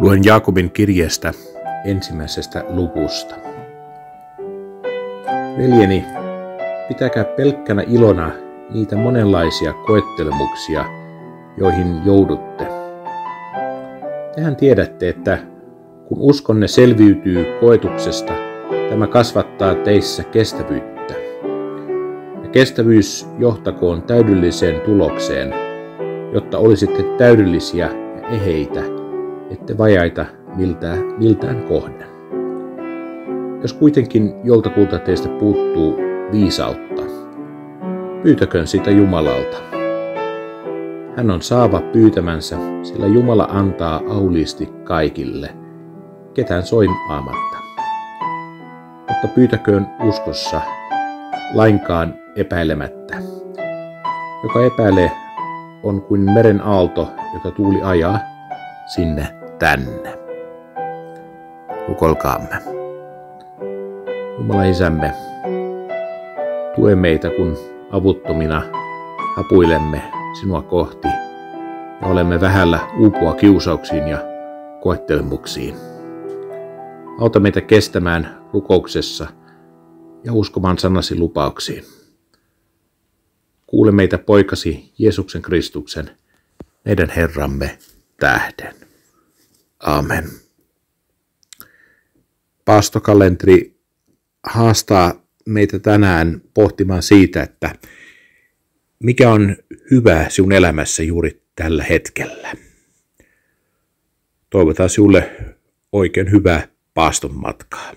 Luen Jaakobin kirjeestä ensimmäisestä luvusta. Veljeni, pitäkää pelkkänä ilona niitä monenlaisia koettelemuksia, joihin joudutte. Tehän tiedätte, että kun uskonne selviytyy koetuksesta, tämä kasvattaa teissä kestävyyttä. Ja kestävyys johtakoon täydelliseen tulokseen, jotta olisitte täydellisiä ja eheitä – ette vajaita miltään, miltään kohden. Jos kuitenkin joltakulta teistä puuttuu viisautta, pyytäköön sitä Jumalalta. Hän on saava pyytämänsä, sillä Jumala antaa auliisti kaikille, ketään soimaamatta. Mutta pyytäköön uskossa, lainkaan epäilemättä. Joka epäilee, on kuin meren aalto, jota tuuli ajaa sinne tänne. Rukolkaamme. Jumala Isämme, tue meitä, kun avuttomina hapuilemme sinua kohti ja olemme vähällä uupua kiusauksiin ja koettelemuksiin. Auta meitä kestämään rukouksessa ja uskomaan sanasi lupauksiin. Kuule meitä poikasi Jeesuksen Kristuksen, meidän Herramme tähden. Amen. Paastokalenteri haastaa meitä tänään pohtimaan siitä, että mikä on hyvä sinun elämässä juuri tällä hetkellä. Toivotaan sinulle oikein hyvää paaston matkaa.